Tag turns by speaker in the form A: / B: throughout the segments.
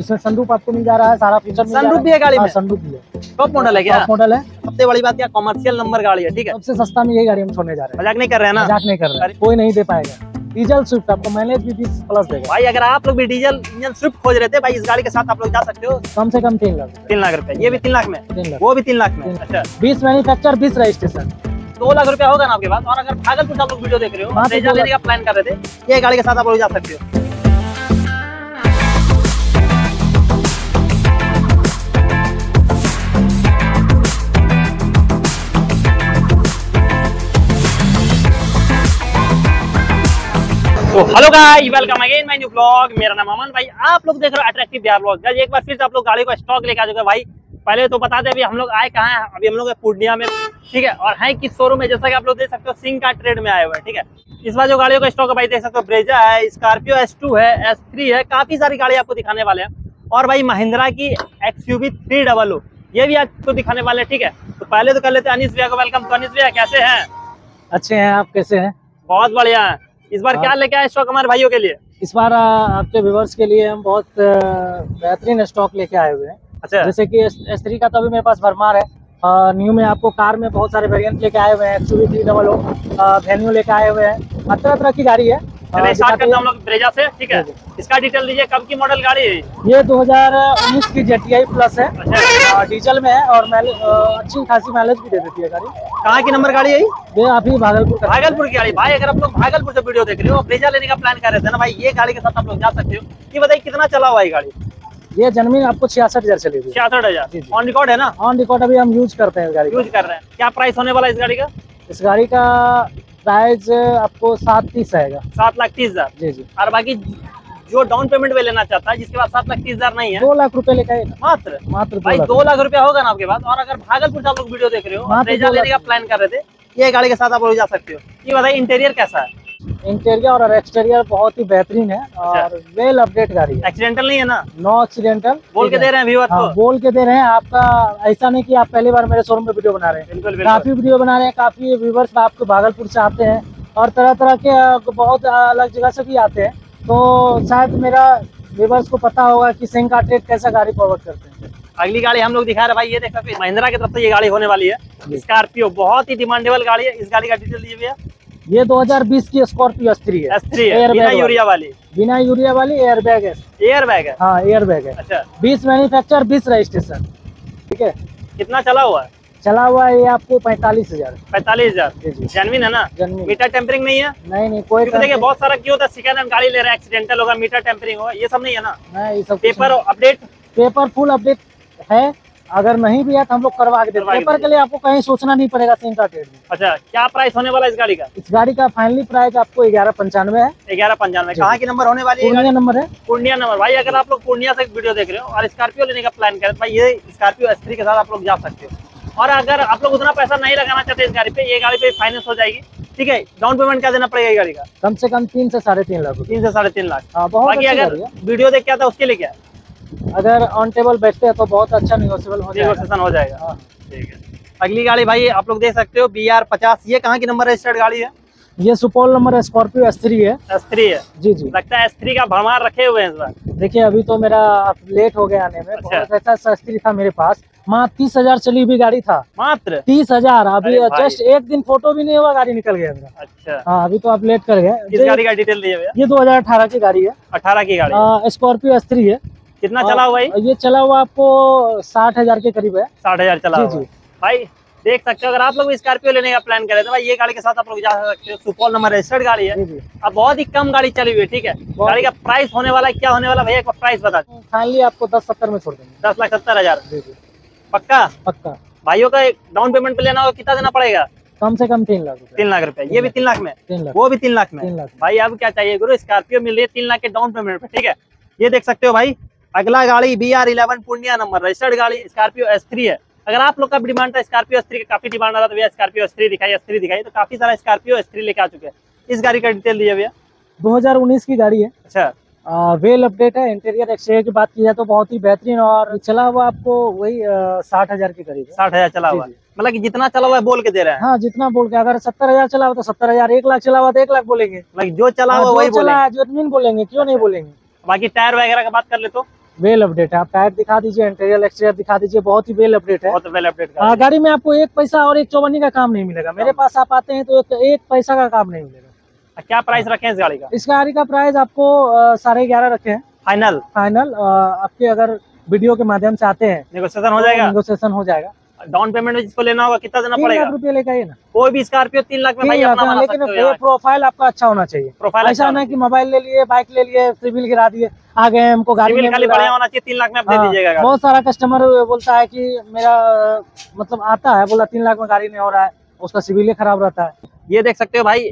A: इसमें संदूप आपको मिल जा रहा है सारा फीचर सनरूफ भी है गाड़ी हाँ, में? संदूप भी है। टॉप मॉडल है क्या? मॉडल है। सबसे बड़ी बात क्या कॉमर्शियल नंबर गाड़ी है ठीक है? सबसे सस्ता में यही गाड़ी हम छोड़ने जा रहे हैं। मज़ाक नहीं कर रहे हैं ना? मज़ाक नहीं कर रहे हैं। कोई नहीं दे पाएगा। डीजल स्विफ्ट आपको माइलेज भी बीस प्लस देगा। भाई अगर आप लोग भी डीजल इंजन स्विफ्ट खोज रहे थे भाई इस गाड़ी के साथ आप लोग जा सकते हो। कम से कम तीन लाख। तीन लाख रुपए। ये भी तीन लाख में? तीन लाख। वो भी तीन लाख में? अच्छा। बीस मैन्युफैक्चर बीस रजिस्ट्रेशन दो लाख रुपया होगा ना आपके पास? और अगर भागलपुर आप लोग वीडियो देख रहे हो हाँ, तो लेने का प्लान कर रहे थे ये गाड़ी के साथ आप लोग जा सकते हो। तो hello guys welcome again my new blog मेरा नाम अमन भाई। आप लोग देख रहे हो अट्रैक्टिव बिहार ब्लॉग गाइस एक बार फिर से आप लोग गाड़ी को स्टॉक लेके आ चुके हैं भाई। पहले तो बता दें अभी हम लोग आए कहाँ हैं? अभी हम लोग हैं पूर्णिया में। ठीक है? और है किस शोरूम में? जैसा कि आप लोग देख सकते हो सिंह का ट्रेड में आए हुए हैं ठीक है? इस बार जो गाड़ियों का स्टॉक है भाई देख सकते हो ब्रेजा है स्कॉर्पियो एस टू है एस थ्री है काफ़ी सारी गाड़ी आपको दिखाने वाले हैं। और भाई महिंद्रा की एक्सयूवी थ्री डबल ओ ये भी आपको दिखाने वाले हैं ठीक है? तो पहले तो कर लेते हैं अनिश भैया को वेलकम तो अनिश भैया कैसे हैं? अच्छे हैं आप कैसे हैं?
B: बहुत बढ़िया है। इस बार क्या लेके आए स्टॉक हमारे भाइयों के लिए?
A: इस बार आपके व्यूवर्स के लिए हम बहुत बेहतरीन स्टॉक लेके आए हुए हैं।
B: अच्छा।
A: जैसे कि एस थ्री का तो अभी मेरे पास भरमार है। न्यू में आपको कार में बहुत सारे वेरिएंट लेके आए हुए हैं XUV three double O Venue लेके आए हुए हैं। हर तरह तरह की गाड़ी है।
B: चलिए स्टार्ट करते हम लोग ब्रेजा से ठीक है? इसका डिटेल दीजिए कब की मॉडल गाड़ी है
A: हैं। ये 2019 की जेटीआई प्लस है।
B: अच्छा।
A: डीजल में है और अच्छी खासी माइलेज भी दे देती है गाड़ी।
B: कहाँ की नंबर गाड़ी है ये?
A: आप ही भागलपुर का।
B: भागलपुर की गाड़ी। भाई अगर आप लोग भागलपुर से वीडियो देख रहे हो ब्रेजा लेने का प्लान कर रहे थे ना भाई ये गाड़ी के साथ आप लोग जा सकते हो। ये बताइए कितना चला हुआ है ये गाड़ी?
A: ये जनमी आपको छियासठ हज़ार चलेगी
B: छियासठ हज़ार। ऑन रिकॉर्ड है ना?
A: ऑन रिकॉर्ड अभी हम यूज़ करते हैं इस गाड़ी
B: यूज़ कर रहे हैं। क्या प्राइस होने वाला है इस गाड़ी का?
A: इस गाड़ी का प्राइस आपको सात तीस आएगा
B: सात लाख तीस हज़ार?
A: जी जी।
B: और बाकी जो डाउन पेमेंट में लेना चाहता है जिसके पास सात लाख तीस हज़ार नहीं है
A: दो लाख रुपए लेकर
B: मात्र?
A: मात्र
B: भाई दो लाख रुपया होगा ना आपके पास? और अगर भागलपुर से आप लोग वीडियो देख रहे हो लेने का प्लान कर रहे थे ये गाड़ी के साथ आप लोग जा सकते हो। ये बताइए इंटीरियर कैसा है?
A: इंटीरियर और एक्सटीरियर बहुत ही बेहतरीन है और वेल अपडेट गाड़ी है।
B: एक्सीडेंटल नहीं है ना?
A: नो एक्सीडेंटल
B: बोल के दे रहे हैं व्यूअर
A: हाँ
B: को
A: बोल के दे रहे हैं। आपका ऐसा नहीं कि आप पहली बार मेरे शोरूम पे वीडियो बना रहे हैं। काफ़ी वीडियो बना रहे हैं काफ़ी व्यूवर्स आपके भागलपुर से आते हैं और तरह तरह के बहुत अलग जगह से भी आते हैं। तो शायद मेरा व्यूवर्स को पता होगा कि सिंह का ट्रेड कैसा गाड़ी फॉरवर्ड करते हैं।
B: अगली गाड़ी हम लोग दिखा रहे भाई ये देख महिंद्रा की तरफ़ से ये गाड़ी होने वाली है। स्कॉर्पियो बहुत ही डिमांडेबल गाड़ी है। इस गाड़ी का डिटेल दीजिए भैया
A: ये 2020 की स्कॉर्पियो एस थ्री है।
B: है।
A: Airbag
B: बिना यूरिया वाली?
A: बिना यूरिया वाली एयर बैग है।
B: एयर बैग है?
A: हाँ एयर बैग है।
B: अच्छा।
A: बीस मैन्युफैक्चर बीस रजिस्ट्रेशन ठीक है?
B: कितना चला हुआ है?
A: चला हुआ है ये आपको पैंतालीस हज़ार।
B: पैंतालीस हज़ार?
A: जी जी।
B: है ना?
A: जनमी
B: मीटर टेम्परिंग नहीं है?
A: नहीं नहीं कोई
B: देखिए बहुत सारा क्यों होता है? सेकंड गाड़ी ले रहे हैं एक्सीडेंटल होगा मीटर टेम्परिंग होगा ये सब नहीं है ना?
A: नहीं ये सब
B: paper update
A: paper full update है। अगर नहीं भी है तो हम लोग करवा के
B: के
A: पेपर के लिए आपको कहीं सोचना नहीं पड़ेगा सिंह का ट्रेड में
B: अच्छा क्या प्राइस होने वाला है इस गाड़ी का?
A: इस गाड़ी का फाइनली प्राइस आपको ग्यारह पंचानवे है।
B: ग्यारह पंचानवे। कहाँ की नंबर होने वाली है
A: पूर्णिया नंबर है।
B: पूर्णिया नंबर भाई अगर आप लोग पूर्णिया से वीडियो देख रहे हो और स्कॉर्पियो लेने का प्लान करें भाई ये स्कॉर्पियो एस के साथ आप लोग जा सकते हो। और अगर आप लोग उतना पैसा नहीं लगाना चाहते इस गाड़ी पे ये गाड़ी पे फाइनेंस हो जाएगी। ठीक है डाउन पेमेंट क्या देना पड़ेगा ये गाड़ी का?
A: कम से कम तीन से साढ़े तीन लाख।
B: तीन से साढ़े तीन लाख।
A: हाँ
B: बाकी अगर वीडियो देख के आता है उसके लिए क्या?
A: अगर ऑन टेबल बैठते हैं तो बहुत अच्छा निगोशियबल हो जाएगा।
B: हो जाएगा।
A: हाँ।
B: ठीक है। अगली गाड़ी भाई आप लोग देख सकते हो बी आर पचास। ये कहाँ की नंबर रजिस्टर्ड गाड़ी है?
A: ये Supaul number Scorpio S three है।
B: एस थ्री है।
A: जी जी।
B: लगता है एस थ्री का भरमार रखे हुए हैं इस बार।
A: देखिए अभी तो मेरा लेट हो गया आने में।
B: अच्छा।
A: बहुत ऐसा सस्ती था मेरे पास। माँ तीस हज़ार चली हुई गाड़ी था।
B: मात्र?
A: तीस हज़ार। अभी जस्ट एक दिन फ़ोटो भी नहीं हुआ गाड़ी निकल गया मेरा।
B: अच्छा।
A: हाँ अभी तो आप लेट कर गए।
B: इस गाड़ी का डिटेल भैया?
A: ये 2018 की गाड़ी है।
B: अठारह की गाड़ी।
A: स्कॉर्पियो एस थ्री है।
B: कितना चला हुआ
A: और ये चला हुआ आपको साठ हज़ार के करीब है।
B: साठ हज़ार चला
A: जी,
B: हुआ।
A: जी।
B: भाई देख सकते हो अगर आप लोग स्कॉर्पियो लेने का प्लान करें तो भाई ये गाड़ी के साथ आप लोग जा सकते हो। सुपौल नंबर रजिस्टर्ड गाड़ी है।
A: जी जी।
B: अब बहुत ही कम गाड़ी चली हुई है ठीक है? गाड़ी का प्राइस होने वाला है क्या होने वाला? भैया एक प्राइस बता
A: फाइनली आपको दस सत्तर में छोड़ देंगे।
B: दस लाख सत्तर हज़ार। पक्का?
A: पक्का।
B: भाइयों का डाउन पेमेंट पे लेना होगा कितना देना पड़ेगा?
A: कम से कम तीन लाख
B: तीन लाख रुपए। ये भी तीन लाख में?
A: तीन लाख।
B: वो भी तीन लाख में?
A: तीन लाख।
B: भाई अब क्या चाहिए गुरु? स्कॉर्पियो मिल रही है तीन लाख के डाउन पेमेंट पे ठीक है? ये देख सकते हो भाई अगला गाड़ी B R eleven Purnia number registered गाड़ी स्कॉर्पियो एस थ्री है। अगर आप लोग का भी डिमांड था स्कॉर्पियो एस थ्री का काफ़ी डिमांड आ रहा था भैया स्कॉर्पियो एस थ्री दिखाई एस थ्री दिखाई तो काफ़ी सारा स्कॉर्पियो एस थ्री लेके आ चुके हैं। इस गाड़ी का डिटेल दिया भैया।
A: 2019 की गाड़ी है।
B: अच्छा।
A: वेल अपडेट है इंटीरियर एक्सटीरियर की बात की जाए तो बहुत ही बेहतरीन और चला हुआ आपको वही साठ हज़ार के करीब
B: साठ हज़ार चला हुआ। मतलब कि जितना चला हुआ है बोल के दे रहे हैं।
A: हाँ जितना बोल के अगर सत्तर हज़ार चला हुआ तो सत्तर हज़ार एक लाख चला हुआ तो एक लाख बोलेंगे।
B: मतलब जो चला
A: हाँ,
B: हुआ वही
A: चला है, जो बोलेंगे क्यों नहीं बोलेंगे?
B: बाकी टायर वगैरह का बात कर ले तो।
A: वेल अपडेट है। आप टायर दिखा दीजिए इंटीरियर एक्सटीरियर दिखा दीजिए बहुत ही वेल अपडेट है।
B: बहुत वेल अपडेट
A: हाँ, गाड़ी में आपको एक पैसा और एक चौबनी का काम नहीं मिलेगा। मेरे पास आप आते हैं तो एक, एक पैसा का काम नहीं मिलेगा।
B: क्या प्राइस रखे हैं इस गाड़ी का?
A: इस गाड़ी का प्राइस आपको साढ़े ग्यारह रखे हैं।
B: फाइनल
A: फाइनल आपके अगर वीडियो के माध्यम से आते हैं
B: नेगोशिएशन हो जाएगा?
A: नेगोशिएशन हो जाएगा।
B: डाउन पेमेंट में जिसको लेना होगा कितना देना पड़ेगा?
A: लाख रुपए लेकर ना।
B: कोई भी स्कॉर्पियो तीन लाख में भाई अपना बना
A: लेकिन। प्रोफ़ाइल आपका अच्छा होना चाहिए।
B: प्रोफ़ाइल
A: ऐसा
B: अच्छा
A: ना कि मोबाइल ले लिए बाइक ले लिए सिविल गिरा दिए। आ गए हमको गाड़ी में।
B: होना चाहिए तीन लाख में आप दे
A: हाँ,
B: दीजिएगा
A: बहुत सारा कस्टमर बोलता है कि मेरा मतलब आता है बोला तीन लाख में गाड़ी नहीं हो रहा है उसका सिविल ही खराब रहता है।
B: ये देख सकते हो भाई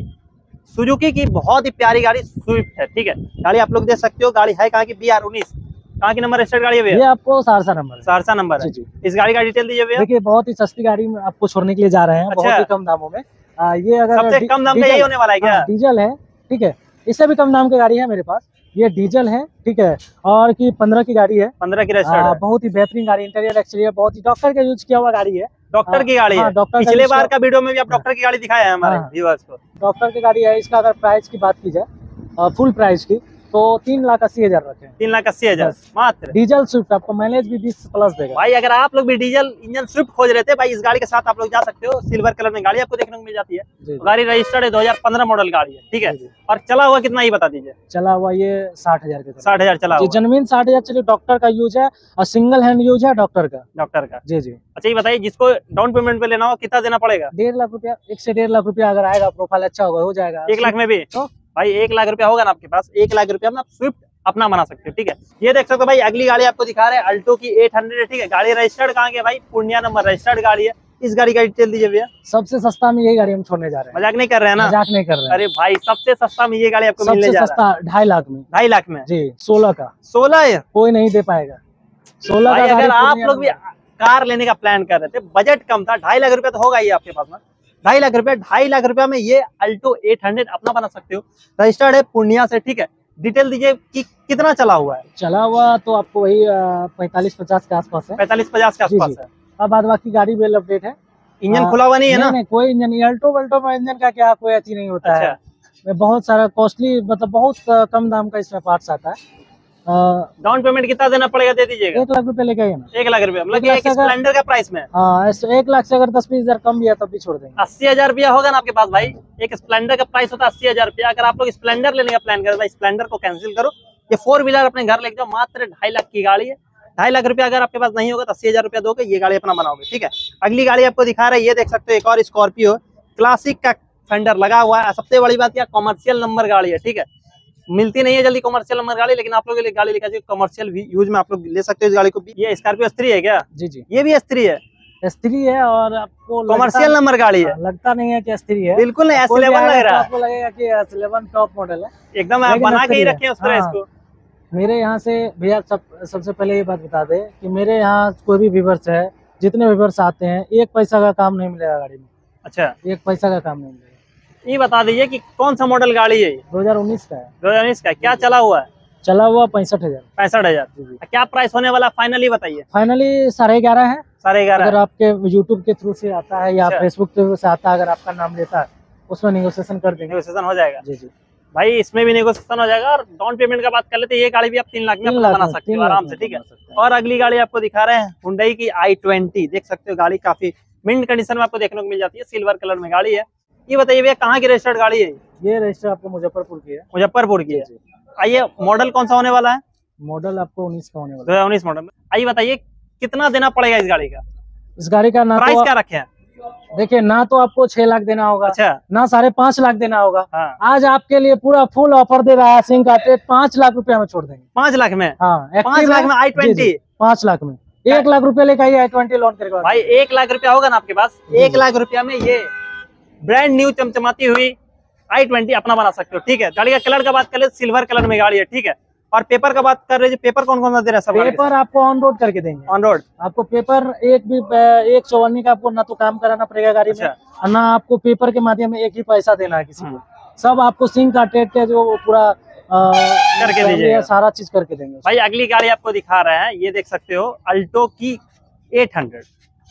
B: सुजुकी की बहुत ही प्यारी गाड़ी स्विफ्ट है ठीक है? गाड़ी आप लोग देख सकते हो गाड़ी है कहाँ की? बी आर उन्नीस। कहाँ की नंबर रजिस्टर्ड गाड़ी है
A: ये आपको सहरसा नंबर
B: सहरसा नंबर है।
A: जी जी।
B: इस गाड़ी का डिटेल दीजिए भैया।
A: देखिए बहुत ही सस्ती गाड़ी में आपको छोड़ने के लिए जा रहे हैं
B: अच्छा।
A: बहुत ही कम दामों में। आ, ये अगर
B: सबसे कम दाम का यही होने वाला है क्या?
A: हाँ, डीजल है ठीक है। इससे भी कम दाम की गाड़ी है मेरे पास। ये डीजल है ठीक है और की पंद्रह की गाड़ी है।
B: पंद्रह की
A: आ,
B: है
A: बहुत ही बेहतरीन गाड़ी इंटीरियर एक्सटीरियर बहुत ही डॉक्टर का यूज़ किया हुआ गाड़ी है।
B: डॉक्टर की गाड़ी
A: हाँ,
B: है
A: डॉक्टर
B: पिछले बार का वीडियो में भी आप डॉक्टर की गाड़ी दिखाया है हमारे
A: हाँ।
B: व्यूअर्स को।
A: डॉक्टर की गाड़ी है इसका अगर प्राइस की बात की जाए फुल प्राइस की तो तीन लाख अस्सी हज़ार रखे
B: तीन लाख अस्सी हज़ार। मात्र?
A: डीजल स्विफ्ट आपको माइलेज भी बीस प्लस देगा।
B: भाई अगर आप लोग भी डीजल इंजन स्विफ्ट खोज रहे थे भाई इस गाड़ी के साथ आप लोग जा सकते हो। सिल्वर कलर में गाड़ी आपको देखने को मिल जाती है।
A: जी,
B: गाड़ी रजिस्टर्ड है 2015 मॉडल गाड़ी है ठीक है। और चला हुआ कितना ही बता दीजिए।
A: चला हुआ ये साठ हज़ार के।
B: साठ हज़ार चला
A: जनमीन साठ हज़ार चलिए डॉक्टर का यूज़ है और सिंगल हैंड यूज़ है डॉक्टर का।
B: डॉक्टर का।
A: जी जी।
B: अच्छा ये बताइए जिसको डाउन पेमेंट पे लेना हो कितना देना पड़ेगा?
A: डेढ़ लाख रुपया एक से डेढ़ लाख रुपया अगर आएगा प्रोफ़ाइल अच्छा होगा हो जाएगा।
B: एक लाख में भी?
A: तो?
B: भाई एक लाख रुपया होगा ना आपके पास एक लाख रुपया में आप स्विफ्ट अपना बना सकते हो ठीक है? ये देख सकते हो भाई अगली गाड़ी आपको दिखा रहे हैं अल्टो की 800 है ठीक है? गाड़ी रजिस्टर्ड कहाँ की भाई? पूर्णिया नंबर रजिस्टर्ड गाड़ी है। इस गाड़ी का डिटेल दीजिए भैया।
A: सबसे सस्ता में यही गाड़ी हम छोड़ने जा रहे हैं।
B: मज़ाक नहीं कर रहे हैं ना?
A: मज़ाक नहीं कर रहे हैं।
B: अरे भाई सबसे सस्ता में ये गाड़ी आपको मिलने जा रहा है।
A: ढाई लाख में।
B: ढाई लाख में?
A: जी सोलह का।
B: सोलह
A: कोई नहीं दे पाएगा। सोलह
B: अगर आप लोग भी कार लेने का प्लान कर रहे थे बजट कम था ढाई लाख रुपया तो होगा ही आपके पास ना। ढाई लाख रुपया ढाई लाख रुपया में ये अल्टो 800 अपना बना सकते हो। रजिस्टर्ड है पूर्णिया से ठीक है? डिटेल दीजिए कि कितना चला हुआ है।
A: चला हुआ तो आपको वही पैंतालीस पचास के आसपास है।
B: पैंतालीस पचास के आसपास है।
A: अब बाद बाकी गाड़ी वेल अपडेट है।
B: इंजन
A: हाँ,
B: खुला हुआ नहीं है ना?
A: नहीं कोई इंजन नहीं। अल्टो वल्टो में इंजन का क्या कोई अति नहीं होता है।
B: अच्छा।
A: बहुत सारा कॉस्टली मतलब बहुत कम दाम का इसमें पार्ट्स आता है।
B: डाउन पेमेंट कितना देना पड़ेगा दे दीजिएगा?
A: एक लाख रुपए लेके आइए ना।
B: एक लाख रुपया मतलब स्प्लेंडर का प्राइस में।
A: हाँ एक लाख से अगर दस बीस हज़ार कम भी है तब भी छोड़ देंगे।
B: अस्सी हज़ार रुपया होगा ना आपके पास भाई? एक स्प्लेंडर का प्राइस होता है अस्सी हज़ार रुपया। अगर आप लोग स्प्लेंडर लेने का प्लान करें भाई स्प्लेंडर को कैंसिल करो। ये फोर व्हीलर अपने घर लेके जाओ मात्र ढाई लाख की गाड़ी है। ढाई लाख रुपया अगर आपके पास नहीं होगा तो अस्सी हज़ार रुपया दोगे ये गाड़ी अपना बनाओगे ठीक है? अगली गाड़ी आपको दिखा रहा है ये देख सकते हो एक और स्कॉर्पियो क्लासिक का फेंडर लगा हुआ है। सबसे बड़ी बात क्या कॉमर्शियल नंबर गाड़ी है ठीक है? मिलती नहीं है जल्दी कॉमर्शियल नंबर गाड़ी लेकिन आप लोगों के लिए गाड़ी लिखा चाहिए कॉमर्शियल यूज़ में आप लोग ले सकते हो इस गाड़ी को ये स्कॉर्पियो स्त्री है क्या?
A: जी जी।
B: ये भी स्त्री है?
A: स्त्री है और आपको
B: कॉमर्शियल नंबर गाड़ी है।
A: हाँ, लगता नहीं है कि स्त्री है।
B: बिल्कुल नहीं एस
A: आएगा
B: लग
A: तो
B: रहा है
A: आपको लगेगा कि एस इलेवन टॉप मॉडल है।
B: एकदम आप बना के ही रखे हैं उस तरह
A: हाँ।
B: इसको।
A: मेरे यहाँ से भैया सब सबसे पहले ये बात बता दे कि मेरे यहाँ कोई भी व्यूवर्स है जितने व्यूवर्स आते हैं एक पैसा का काम नहीं मिलेगा गाड़ी में।
B: अच्छा।
A: एक पैसा का काम नहीं मिलेगा।
B: ये बता दीजिए कि कौन सा मॉडल गाड़ी है ये?
A: 2019 का है।
B: दो हज़ार उन्नीस का क्या चला हुआ है?
A: चला हुआ पैंसठ हज़ार।
B: पैंसठ हज़ार। क्या प्राइस होने वाला? फाइनली बताइए।
A: फाइनली साढ़े ग्यारह है।
B: साढ़े ग्यारह।
A: अगर आपके यूट्यूब के थ्रू से आता है या
B: अच्छा।
A: फेसबुक के थ्रू से आता है अगर आपका नाम लेता है उसमें निगोशिएशन कर देंगे।
B: नेगोशिएशन हो जाएगा।
A: जी जी।
B: भाई इसमें भी नेगोशिएशन हो जाएगा और डाउन पेमेंट का बात कर लेते हैं। ये गाड़ी भी आप तीन लाख में बना सकते हो आराम से ठीक है?
A: हैं।
B: और अगली गाड़ी आपको दिखा रहे हैं हुंडई की आई ट्वेंटी देख सकते हो गाड़ी काफ़ी मिंट कंडीशन में आपको देखने को मिल जाती है। सिल्वर कलर में गाड़ी है। ये बताइए भैया कहाँ की रजिस्टर्ड गाड़ी है
A: ये? रजिस्टर आपको मुजफ्फरपुर की है।
B: मुजफ्फरपुर की है। आइए मॉडल कौन सा होने वाला है?
A: मॉडल आपको उन्नीस का होने वाला
B: हज़ार उन्नीस मॉडल आइए बताइए कितना देना पड़ेगा इस गाड़ी का?
A: इस गाड़ी का ना
B: प्राइस
A: तो
B: क्या रखे हैं?
A: देखिए ना तो आपको छह लाख देना होगा
B: अच्छा।
A: ना साढ़े पाँच लाख देना होगा।
B: हाँ।
A: आज आपके लिए पूरा फुल ऑफ़र दे रहा है सिंह का ट्रेड पाँच लाख रुपया में छोड़ देंगे।
B: पाँच लाख में?
A: हाँ
B: पाँच लाख में आई ट्वेंटी
A: पाँच लाख में। एक लाख रुपया लेकर आई ट्वेंटी लोन करके
B: भाई एक लाख रुपया होगा ना आपके पास? एक लाख रुपया में ये ब्रांड न्यू चमचमाती हुई आई ट्वेंटी अपना बना सकते हो ठीक है? गाड़ी का कलर का बात कर सिल्वर कलर में गाड़ी है ठीक है? और पेपर का बात कर रहे हैं पेपर कौन कौन सा दे रहा है सब
A: पेपर आपको ऑन रोड करके देंगे।
B: ऑन रोड
A: आपको पेपर एक भी एक चौवन्नी का आपको ना तो काम कराना पड़ेगा गाड़ी में
B: अच्छा।
A: और ना आपको पेपर के माध्यम में एक ही पैसा देना है किसी
B: हम्म।
A: को सब आपको सिंह का ट्रेड के जो पूरा
B: करके।
A: है, सारा चीज़ करके देंगे।
B: भाई अगली गाड़ी आपको दिखा रहे हैं ये देख सकते हो अल्टो की 800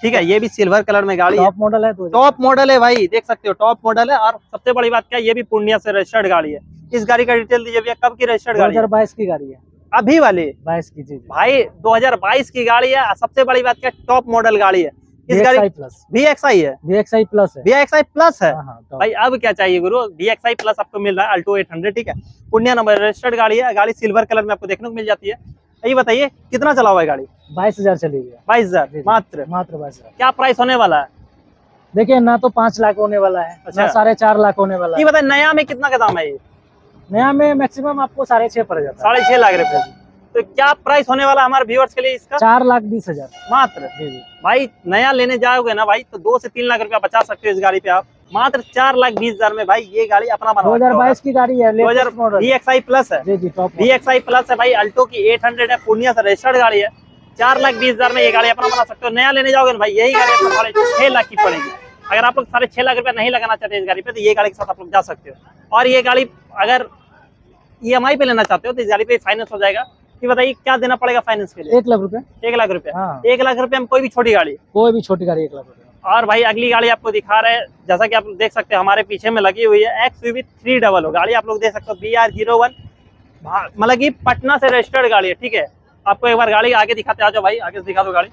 B: ठीक है ये भी सिल्वर कलर में गाड़ी
A: टॉप मॉडल है तो
B: टॉप मॉडल है भाई देख सकते हो टॉप मॉडल है। और सबसे बड़ी बात क्या है, ये भी पूर्णिया से रजिस्टर्ड गाड़ी है। इस गाड़ी का डिटेल दीजिए भैया कब की रजिस्टर्ड गाड़ी है?
A: हज़ार बाईस की गाड़ी है।
B: अभी वाली?
A: बाईस की जी जी।
B: भाई 2022 की गाड़ी है। सबसे बड़ी बात क्या टॉप मॉडल गाड़ी है। इस गाड़ी
A: प्लस
B: वी एक्स आई है?
A: VXI प्लस है।
B: वी एक्स आई प्लस है?
A: हाँ हाँ।
B: भाई अब क्या चाहिए गुरु? वी एक्स आई प्लस आपको मिल रहा है अल्टो 800 ठीक है? पूर्णिया नंबर रजिस्टर्ड गाड़ी है। गाड़ी सिल्वर कलर में आपको देखने को मिल जाती है। ये बताइए कितना चला हुआ है गाड़ी?
A: बाईस हज़ार चली गया।
B: बाईस हज़ार। मात्र?
A: मात्र बाईस हज़ार।
B: क्या प्राइस होने वाला है?
A: देखिए ना तो पाँच लाख होने वाला है
B: अच्छा।
A: ना साढ़े चार लाख होने वाला
B: ये बताइए नया में कितना का दाम है ये?
A: नया में मैक्सिमम आपको साढ़े छह पड़ जाता है।
B: साढ़े छह लाख रुपए तो क्या प्राइस होने वाला हमारे व्यूअर्स के लिए इसका?
A: चार लाख बीस हज़ार।
B: मात्र? भाई नया लेने जाओगे ना भाई तो दो से तीन लाख रुपया बचा सकते हो इस गाड़ी पे आप। मात्र चार लाख बीस हज़ार में भाई ये गाड़ी अपना बना
A: दो हज़ार बाईस की गाड़ी है
B: दो हज़ार एक्स आई प्लस है। एक्स आई प्लस है भाई अल्टो की एट हंड्रेड है पूर्णिया से रजिस्टर्ड गाड़ी है। चार लाख बीस हज़ार में ये गाड़ी अपना बना सकते हो। नया लेने जाओगे भाई यही गाड़ी आपको साढ़े छह लाख की पड़ेगी। अगर आप लोग साढ़े छह लाख रुपया नहीं लगाना चाहते इस गाड़ी पे तो ये गाड़ी के साथ आप लोग जा सकते हो। और ये गाड़ी अगर ई पे लेना चाहते हो तो इस गाड़ी पे फाइनेंस हो जाएगा। कि बताइए क्या देना पड़ेगा फाइनेंस के लिए?
A: एक लाख रुपए
B: एक लाख रुपया।
A: हाँ।
B: एक लाख रुपये में कोई भी छोटी गाड़ी।
A: कोई भी छोटी गाड़ी एक लाख रुपए
B: और भाई अगली गाड़ी आपको दिखा रहे हैं। जैसा कि आप देख सकते हैं हमारे पीछे में लगी हुई है एक्स वी थ्री डबल हो गाड़ी आप लोग देख सकते हो बी आर ज़ीरो वन मतलब की पटना से रजिस्टर्ड गाड़ी है ठीक है? आपको एक बार गाड़ी आगे दिखाते आ जाओ भाई आगे से दिखा दो गाड़ी।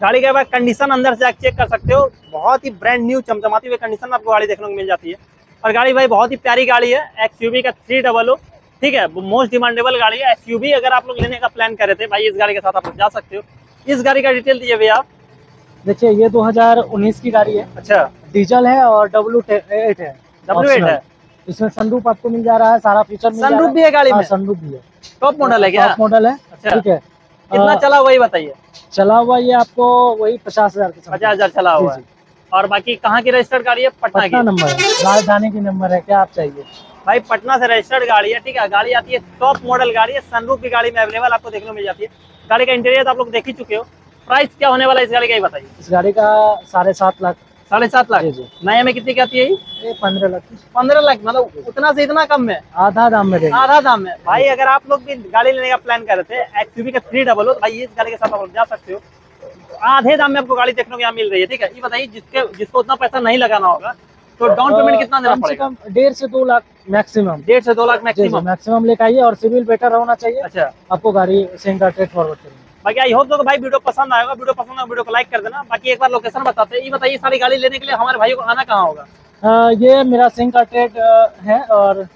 B: गाड़ी का बार कंडीशन अंदर से आप चेक कर सकते हो। बहुत ही ब्रांड न्यू चमचमाती हुई कंडीशन में आपको गाड़ी देखने को मिल जाती है। और गाड़ी भाई बहुत ही प्यारी गाड़ी है एक्स का थ्री डबल ओ ठीक है मोस्ट डिमांडेबल गाड़ी है। एक्स अगर आप लोग लेने का प्लान कर रहे थे भाई इस गाड़ी के साथ आप लोग जा सकते हो। इस गाड़ी का डिटेल दीजिए भैया आप।
A: देखिए ये 2019 की गाड़ी है।
B: अच्छा।
A: डीजल है और डब्ल्यू एट है।
B: डब्ल्यू एट है।
A: इसमें सनरूफ आपको मिल जा रहा है सारा फीचर
B: सनरूफ भी है गाड़ी
A: हाँ।
B: में?
A: सनरूफ भी है।
B: टॉप मॉडल है क्या?
A: टॉप मॉडल है।
B: अच्छा।
A: ठीक है।
B: कितना
A: अ,
B: चला वही बताइए।
A: चला हुआ ये आपको वही पचास हज़ार
B: पचास हज़ार चला हुआ है। और बाकी कहाँ की रजिस्टर्ड गाड़ी है? पटना की।
A: नंबर है। राजधानी की नंबर है क्या आप चाहिए?
B: भाई पटना से रजिस्टर्ड गाड़ी है ठीक है। गाड़ी आती है टॉप मॉडल गाड़ी है सनरूफ की गाड़ी में अवेलेबल आपको देखने को मिल जाती है। गाड़ी का इंटीरियर आप लोग देख ही चुके हो। प्राइस क्या होने वाला है इस गाड़ी का ही बताइए।
A: इस गाड़ी का साढ़े सात लाख
B: साढ़े सात लाख? नया में कितनी की आती है
A: पंद्रह लाख।
B: पंद्रह लाख मतलब उतना से इतना कम में
A: आधा दाम में
B: आधा दाम में भाई अगर आप लोग भी गाड़ी लेने का प्लान कर रहे थे एक्सयूवी का थ्री डबल हो तो भाई इस गाड़ी के साथ आप जा सकते हो। आधे दाम में आपको गाड़ी देखने को यहाँ मिल रही है ठीक है? ये बताइए जिसके जिसको उतना पैसा नहीं लगाना होगा तो डाउन पेमेंट कितना देना पड़ेगा?
A: कम डेढ़ से दो लाख मैक्सिमम
B: डेढ़ से दो लाख मैक्सिमम
A: मैक्सिमम लेकर आइए और सिविल बेटर होना चाहिए।
B: अच्छा।
A: आपको गाड़ी का ट्रेड फॉरवर्ड करेंगे।
B: बाकी आई होप तो भाई वीडियो पसंद आएगा वीडियो पसंद आएगा वीडियो को लाइक कर देना। बाकी एक बार लोकेशन बताते हैं। ये बताइए सारी गाड़ी लेने के लिए हमारे भाइयों को आना कहाँ होगा?
A: अ, ये मेरा सिंह का ट्रेड है और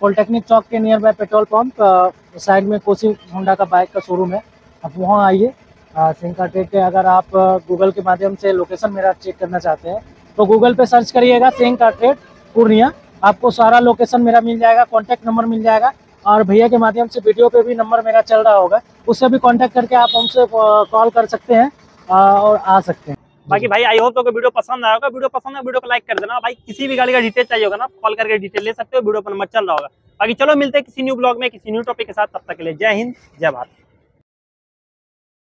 A: पॉलिटेक्निक चौक के near by petrol pump side में कोसी होंडा का बाइक का शोरूम है। आप वहाँ आइए। सिंह का ट्रेड के अगर आप गूगल के माध्यम से लोकेशन मेरा चेक करना चाहते हैं तो गूगल पे सर्च करिएगा सिंह का ट्रेड पूर्णिया। आपको सारा लोकेशन मेरा मिल जाएगा कॉन्टैक्ट नंबर मिल जाएगा। और भैया के माध्यम से वीडियो पे भी नंबर मेरा चल रहा होगा। उससे भी कॉन्टैक्ट करके आप हमसे कॉल कर सकते हैं और आ सकते हैं।
B: बाकी भाई आई होप तो वीडियो पसंद आया होगा। वीडियो पसंद है वीडियो को लाइक कर देना। भाई, किसी भी गाड़ी का डिटेल चाहिए होगा ना कॉल करके डिटेल ले सकते हो वीडियो पर नंबर चल रहा होगा। बाकी चलो, मिलते हैं किसी न्यू ब्लॉग में, किसी न्यू टॉपिक के साथ। तब तक के लिए जय हिंद, जय भारत।